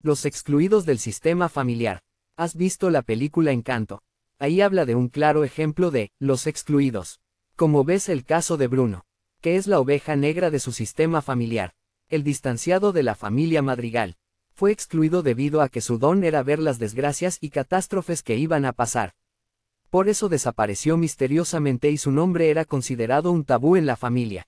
Los excluidos del sistema familiar. ¿Has visto la película Encanto? Ahí habla de un claro ejemplo de, los excluidos. Como ves el caso de Bruno, que es la oveja negra de su sistema familiar, el distanciado de la familia madrigal. Fue excluido debido a que su don era ver las desgracias y catástrofes que iban a pasar. Por eso desapareció misteriosamente y su nombre era considerado un tabú en la familia.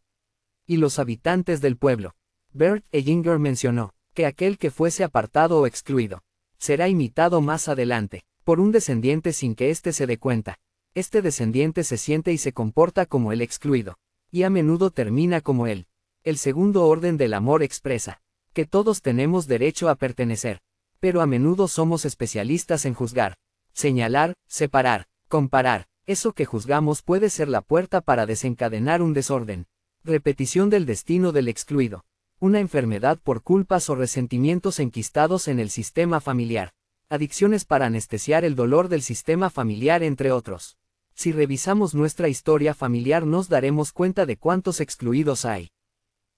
Y los habitantes del pueblo. Bert Ellinger mencionó, que aquel que fuese apartado o excluido, será imitado más adelante, por un descendiente sin que éste se dé cuenta. Este descendiente se siente y se comporta como el excluido, y a menudo termina como él. El segundo orden del amor expresa, que todos tenemos derecho a pertenecer, pero a menudo somos especialistas en juzgar, señalar, separar, comparar, eso que juzgamos puede ser la puerta para desencadenar un desorden. Repetición del destino del excluido una enfermedad por culpas o resentimientos enquistados en el sistema familiar, adicciones para anestesiar el dolor del sistema familiar entre otros. Si revisamos nuestra historia familiar nos daremos cuenta de cuántos excluidos hay.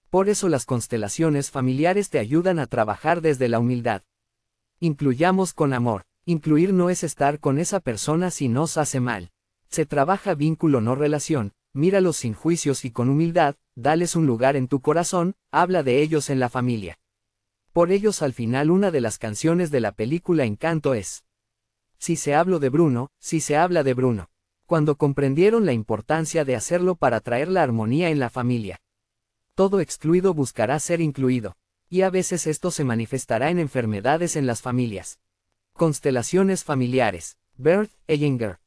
Por eso las constelaciones familiares te ayudan a trabajar desde la humildad. Incluyamos con amor. Incluir no es estar con esa persona si nos hace mal. Se trabaja vínculo no relación, míralos sin juicios y con humildad, dales un lugar en tu corazón, habla de ellos en la familia. Por ellos al final una de las canciones de la película Encanto es. Si se hablo de Bruno, si se habla de Bruno. Cuando comprendieron la importancia de hacerlo para traer la armonía en la familia. Todo excluido buscará ser incluido. Y a veces esto se manifestará en enfermedades en las familias. Constelaciones familiares. Bert Ellinger.